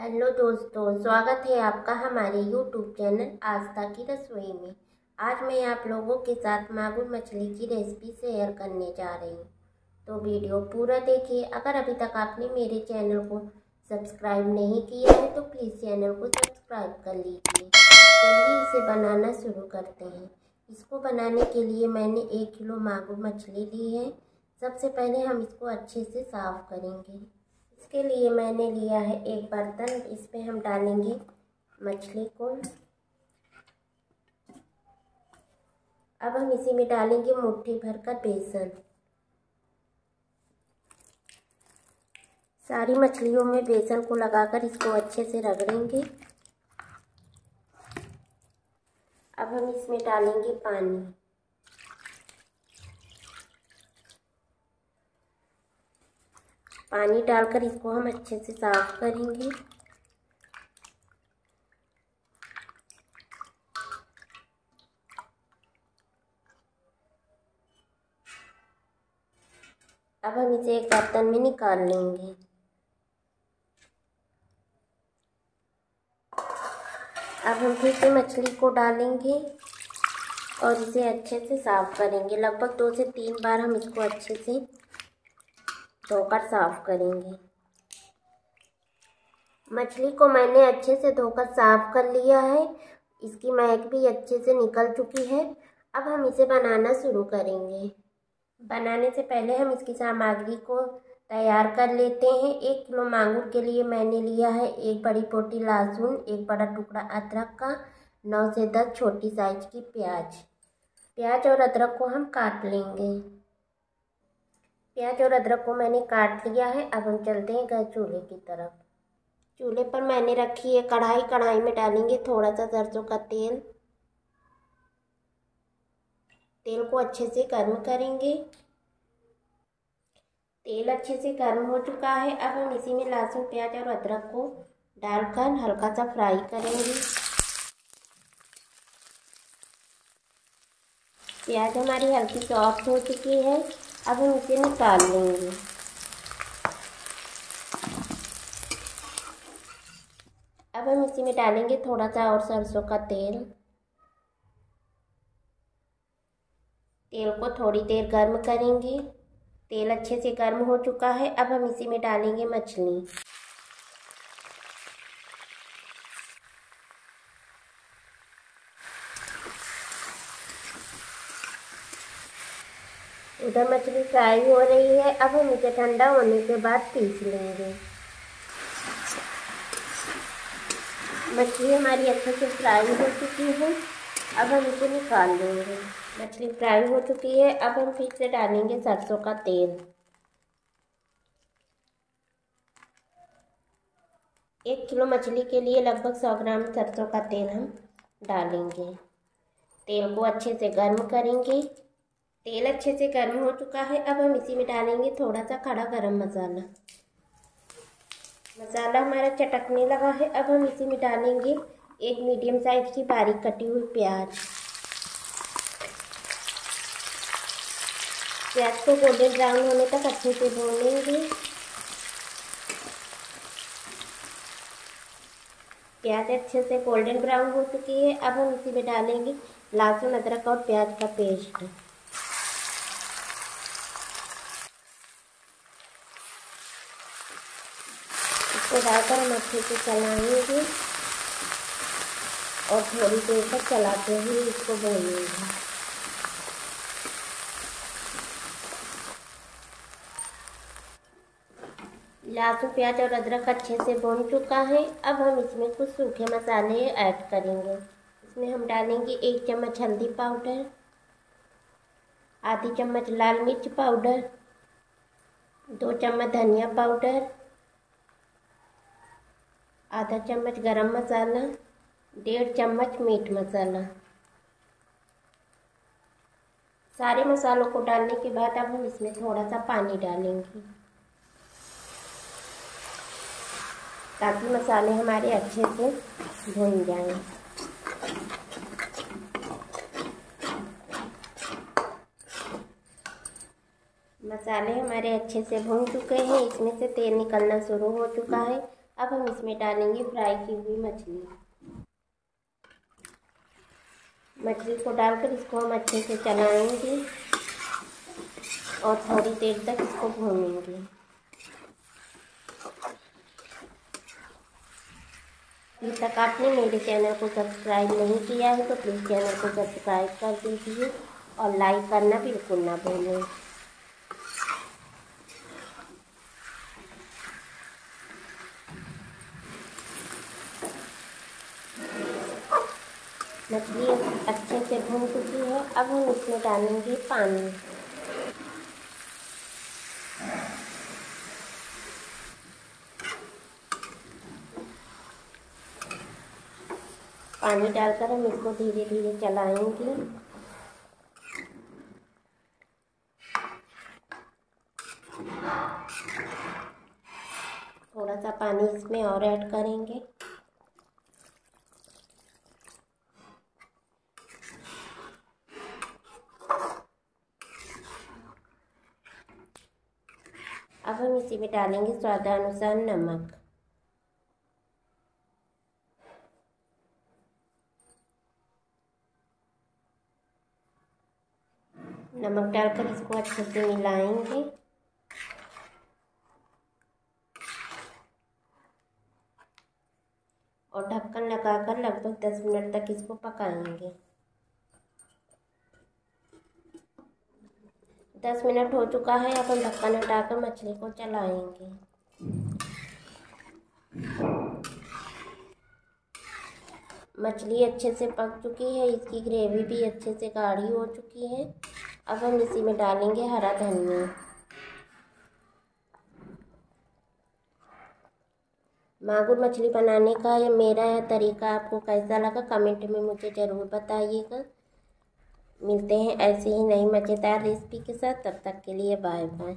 Hello दोस्तों, स्वागत है आपका हमारे यूट्यूब चैनल आस्था की रसोई में। आज मैं आप लोगों के साथ मागुर मछली की रेसिपी शेयर करने जा रही हूँ। तो वीडियो पूरा देखिए। अगर अभी तक आपने मेरे चैनल को सब्सक्राइब नहीं किया है तो प्लीज़ चैनल को सब्सक्राइब कर लीजिए। चलिए इसे बनाना शुरू करते हैं। इसको बनाने के लिए मैंने एक किलो मागुर मछली ली है। सबसे पहले हम इसको अच्छे से साफ़ करेंगे। इसके लिए मैंने लिया है एक बर्तन इस पर हम डालेंगे मछली को। अब हम इसी में डालेंगे मुट्ठी भर कर बेसन। सारी मछलियों में बेसन को लगाकर इसको अच्छे से रगड़ेंगे। अब हम इसमें डालेंगे पानी। पानी डालकर इसको हम अच्छे से साफ़ करेंगे। अब हम इसे एक बर्तन में निकाल लेंगे। अब हम फिर से मछली को डालेंगे और इसे अच्छे से साफ़ करेंगे। लगभग दो से तीन बार हम इसको अच्छे से धोकर साफ़ करेंगे। मछली को मैंने अच्छे से धोकर साफ़ कर लिया है। इसकी महक भी अच्छे से निकल चुकी है। अब हम इसे बनाना शुरू करेंगे। बनाने से पहले हम इसकी सामग्री को तैयार कर लेते हैं। एक किलो मांगूर के लिए मैंने लिया है एक बड़ी पोटी लहसुन, एक बड़ा टुकड़ा अदरक का, नौ से दस छोटी साइज़ की प्याज। प्याज और अदरक को हम काट लेंगे। प्याज और अदरक को मैंने काट लिया है। अब हम चलते हैं गैस चूल्हे की तरफ़। चूल्हे पर मैंने रखी है कढ़ाई। कढ़ाई में डालेंगे थोड़ा सा सरसों का तेल। तेल को अच्छे से गर्म करेंगे। तेल अच्छे से गर्म हो चुका है। अब हम इसी में लहसुन, प्याज और अदरक को डालकर हल्का सा फ्राई करेंगे। प्याज हमारी हल्की सॉफ्ट हो चुकी है। अब हम इसे निकाल लेंगे। अब हम इसी में डालेंगे थोड़ा सा और सरसों का तेल। तेल को थोड़ी देर गर्म करेंगे। तेल अच्छे से गर्म हो चुका है। अब हम इसी में डालेंगे मछली। उधर मछली फ्राई हो रही है, अब हम इसे ठंडा होने के बाद पीस लेंगे। मछली हमारी अच्छे से फ्राई हो चुकी है, अब हम इसे निकाल लेंगे। मछली फ्राई हो चुकी है, अब हम फिर से डालेंगे सरसों का तेल। एक किलो मछली के लिए लगभग सौ ग्राम सरसों का तेल हम डालेंगे। तेल को अच्छे से गर्म करेंगे। तेल अच्छे से गर्म हो चुका है। अब हम इसी में डालेंगे थोड़ा सा खड़ा गरम मसाला। मसाला हमारा चटकने लगा है। अब हम इसी में डालेंगे एक मीडियम साइज़ की बारीक कटी हुई प्याज। प्याज को गोल्डन ब्राउन होने तक अच्छे से भून लेंगे। प्याज अच्छे से गोल्डन ब्राउन हो चुकी है। अब हम इसी में डालेंगे लहसुन अदरक और प्याज का पेस्ट। डालकर हम अच्छे से चलाएँगे और थोड़ी देर तक चलाते हुए इसको भूनेंगे लहसुन प्याज और अदरक अच्छे से भून चुका है। अब हम इसमें कुछ सूखे मसाले ऐड करेंगे। इसमें हम डालेंगे एक चम्मच हल्दी पाउडर, आधी चम्मच लाल मिर्च पाउडर, दो चम्मच धनिया पाउडर आधा चम्मच गरम मसाला, डेढ़ चम्मच मीट मसाला। सारे मसालों को डालने के बाद अब हम इसमें थोड़ा सा पानी डालेंगे। ताकि मसाले हमारे अच्छे से भुन जाएँ। मसाले हमारे अच्छे से भून चुके हैं। इसमें से तेल निकलना शुरू हो चुका है। अब हम इसमें डालेंगे फ्राई की हुई मछली। मछली को डालकर इसको हम अच्छे से चलाएँगे और थोड़ी देर तक इसको भूनेंगे। अभी तक आपने मेरे चैनल को सब्सक्राइब नहीं किया है तो प्लीज़ चैनल को सब्सक्राइब कर दीजिए और लाइक करना बिल्कुल ना भूलें। मछली अच्छे से भून चुकी है। अब हम इसमें डालेंगे पानी। पानी डालकर हम इसको धीरे धीरे चलाएँगे। थोड़ा सा पानी इसमें और ऐड करेंगे। हम इसी में डालेंगे स्वादानुसार नमक। नमक डालकर इसको अच्छे से मिलाएँगे। और ढक्कन लगाकर लगभग दस मिनट तक इसको पकाएँगे। दस मिनट हो चुका है अब हम ढक्कन हटाकर मछली को चलाएँगे। मछली अच्छे से पक चुकी है, इसकी ग्रेवी भी अच्छे से गाढ़ी हो चुकी है। अब हम इसी में डालेंगे हरा धनिया। मागुर मछली बनाने का या मेरा यह तरीका आपको कैसा लगा, कमेंट में मुझे ज़रूर बताइएगा। मिलते हैं ऐसे ही नई मज़ेदार रेसिपी के साथ। तब तक के लिए बाय बाय